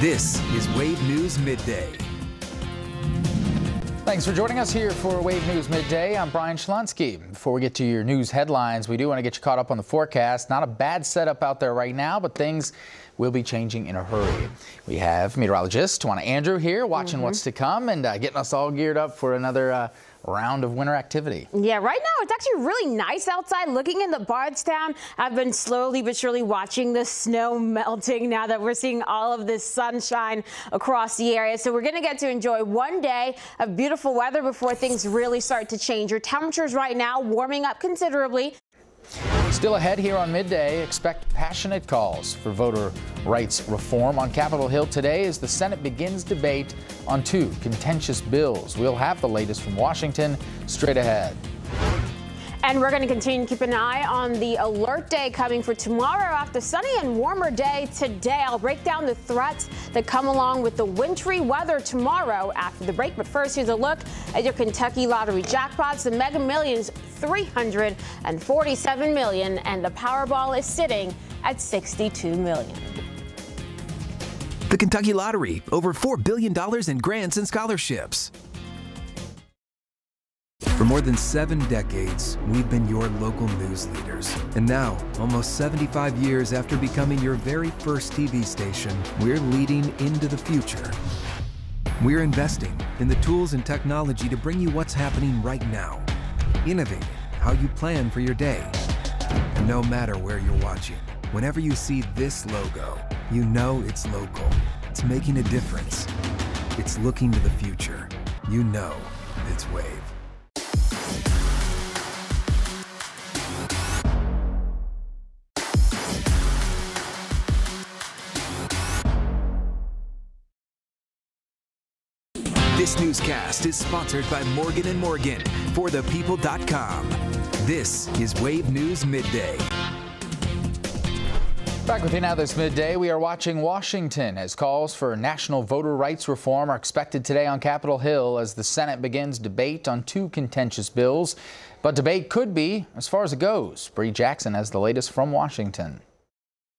This is Wave News Midday. Thanks for joining us here for Wave News Midday. I'm Brian Shlonsky. Before we get to your news headlines, we do want to get you caught up on the forecast. Not a bad setup out there right now, but things will be changing in a hurry. We have meteorologist Tawana Andrew here watching mm -hmm. what's to come and uh, getting us all geared up for another uh, round of winter activity. Yeah, right now it's actually really nice outside. Looking in the Bardstown, I've been slowly but surely watching the snow melting now that we're seeing all of this sunshine across the area. So we're going to get to enjoy one day of beautiful weather before things really start to change. Your temperatures right now warming up considerably. Still ahead here on midday, expect passionate calls for voter rights reform on Capitol Hill today as the Senate begins debate on two contentious bills. We'll have the latest from Washington straight ahead. And we're going to continue to keep an eye on the alert day coming for tomorrow after sunny and warmer day today. I'll break down the threats that come along with the wintry weather tomorrow after the break. But first, here's a look at your Kentucky Lottery jackpots. The Mega Millions 347 million and the Powerball is sitting at 62 million. The Kentucky Lottery, over $4 billion in grants and scholarships. More than seven decades, we've been your local news leaders. And now, almost 75 years after becoming your very first TV station, we're leading into the future. We're investing in the tools and technology to bring you what's happening right now, innovating how you plan for your day. No matter where you're watching, whenever you see this logo, you know it's local. It's making a difference. It's looking to the future. You know it's Wave. This newscast is sponsored by Morgan & Morgan for thepeople.com. This is Wave News Midday. Back with you now this midday. We are watching Washington as calls for national voter rights reform are expected today on Capitol Hill as the Senate begins debate on two contentious bills. But debate could be as far as it goes. Bree Jackson has the latest from Washington.